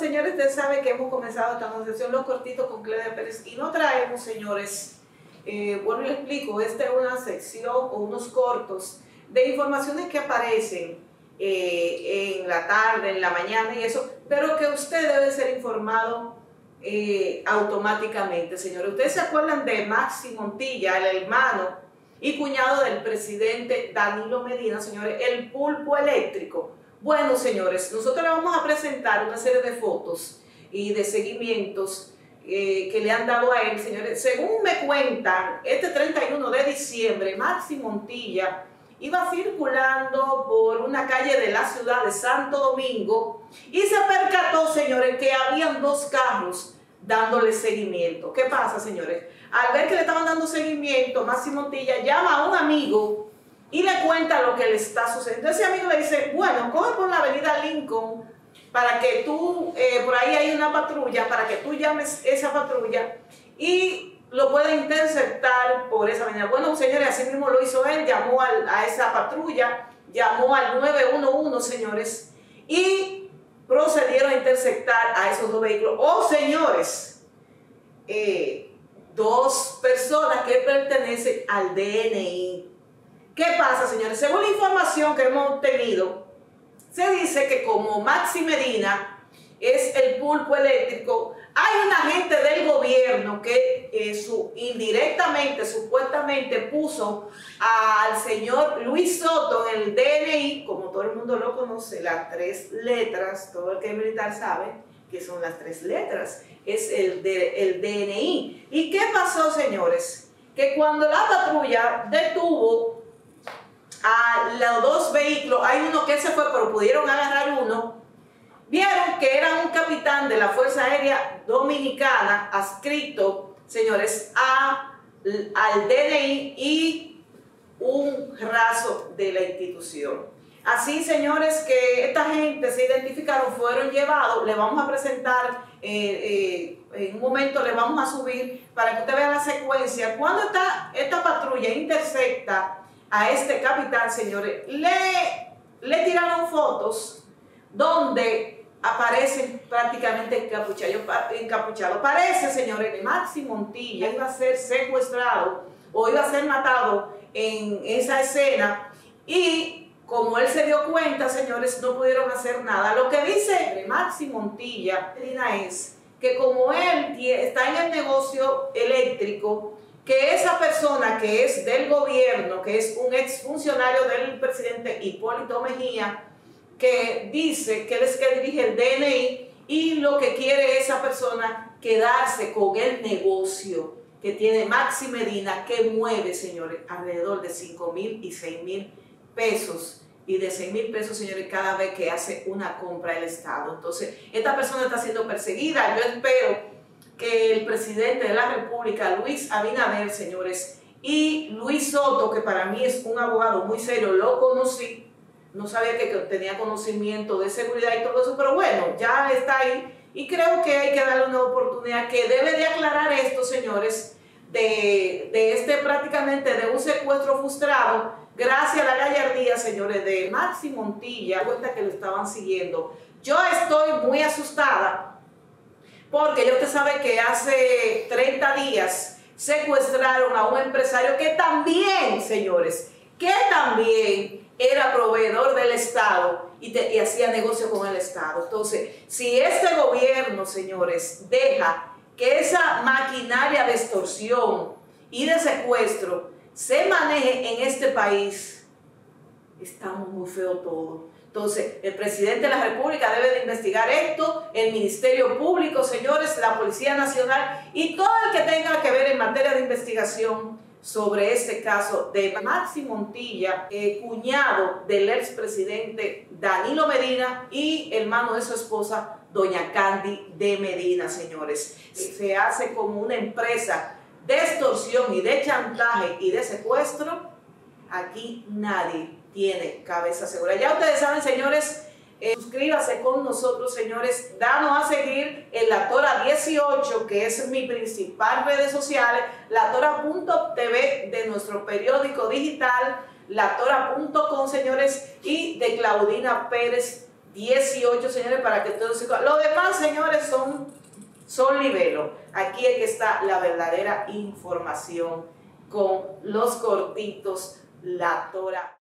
señores, ustedes saben que hemos comenzado esta conversación Los Cortitos con Clelia Pérez y no traemos, señores, eh, bueno, les explico, esta es una sección o unos cortos de informaciones que aparecen eh, en la tarde, en la mañana y eso, pero que usted debe ser informado eh, automáticamente, señores. Ustedes se acuerdan de Maxi Montilla, el hermano y cuñado del presidente Danilo Medina, señores, el pulpo eléctrico. Bueno, señores, nosotros le vamos a presentar una serie de fotos y de seguimientos eh, que le han dado a él, señores. Según me cuentan, este 31 de diciembre, Maxi Montilla iba circulando por una calle de la ciudad de Santo Domingo y se percató, señores, que habían dos carros dándole seguimiento. ¿Qué pasa, señores? Al ver que le estaban dando seguimiento, Maxi Montilla llama a un amigo y le cuenta lo que le está sucediendo. Ese amigo le dice, bueno, coge por la avenida Lincoln para que tú, eh, por ahí hay una patrulla, para que tú llames esa patrulla y lo pueda interceptar por esa avenida. Bueno, señores, así mismo lo hizo él, llamó a esa patrulla, llamó al 911, señores, y procedieron a interceptar a esos dos vehículos. Oh, señores, eh, dos personas que pertenecen al DNI. ¿Qué pasa, señores? Según la información que hemos tenido, se dice que como Maxi Medina es el pulpo eléctrico, hay una gente del gobierno que eh, indirectamente, supuestamente puso al señor Luis Soto en el DNI, como todo el mundo lo conoce, las tres letras, todo el que es militar sabe que son las tres letras, es el, el DNI. ¿Y qué pasó, señores? Que cuando la patrulla detuvo a los dos vehículos, hay uno que se fue, pero pudieron agarrar uno, Vieron que era un capitán de la Fuerza Aérea Dominicana adscrito, señores, a, al DNI y un raso de la institución. Así, señores, que esta gente se identificaron, fueron llevados, le vamos a presentar, eh, eh, en un momento le vamos a subir para que usted vea la secuencia. Cuando esta, esta patrulla intercepta a este capitán, señores, le, le tiraron fotos donde aparecen prácticamente encapuchados. Parece, señores, que Maxi Montilla iba a ser secuestrado o iba a ser matado en esa escena y como él se dio cuenta, señores, no pudieron hacer nada. Lo que dice Maxi Montilla es que como él está en el negocio eléctrico, que esa persona que es del gobierno, que es un exfuncionario del presidente Hipólito Mejía, que dice que él es que dirige el DNI y lo que quiere esa persona quedarse con el negocio que tiene Maxi Medina, que mueve, señores, alrededor de 5 mil y 6 mil pesos. Y de 6 mil pesos, señores, cada vez que hace una compra el Estado. Entonces, esta persona está siendo perseguida. Yo espero que el presidente de la República, Luis Abinader, señores, y Luis Soto, que para mí es un abogado muy serio, lo conocí, no sabía que tenía conocimiento de seguridad y todo eso, pero bueno, ya está ahí y creo que hay que darle una oportunidad que debe de aclarar esto, señores, de, este prácticamente de un secuestro frustrado, gracias a la gallardía, señores, de Maxi Montilla, cuenta que lo estaban siguiendo. Yo estoy muy asustada porque ya usted sabe que hace 30 días secuestraron a un empresario que también, señores, que también era proveedor del Estado y, hacía negocio con el Estado. Entonces, si este gobierno, señores, deja que esa maquinaria de extorsión y de secuestro se maneje en este país, estamos muy feo todo. Entonces, el presidente de la República debe de investigar esto, el Ministerio Público, señores, la Policía Nacional y todo el que tenga que ver en materia de investigación sobre este caso de Maxi Montilla, eh, cuñado del expresidente Danilo Medina y hermano de su esposa, doña Candy de Medina, señores. Se hace como una empresa de extorsión y de chantaje y de secuestro. Aquí nadie tiene cabeza segura. Ya ustedes saben, señores, eh, suscríbase con nosotros, señores. Danos a seguir en la Tora 18, que es mi principal redes sociales, la Tora.tv de nuestro periódico digital, la Tora.com, señores, y de Claudina Pérez 18, señores, para que todos se... Lo demás, señores, son, son libelo. Aquí es que está la verdadera información con los cortitos, la tora.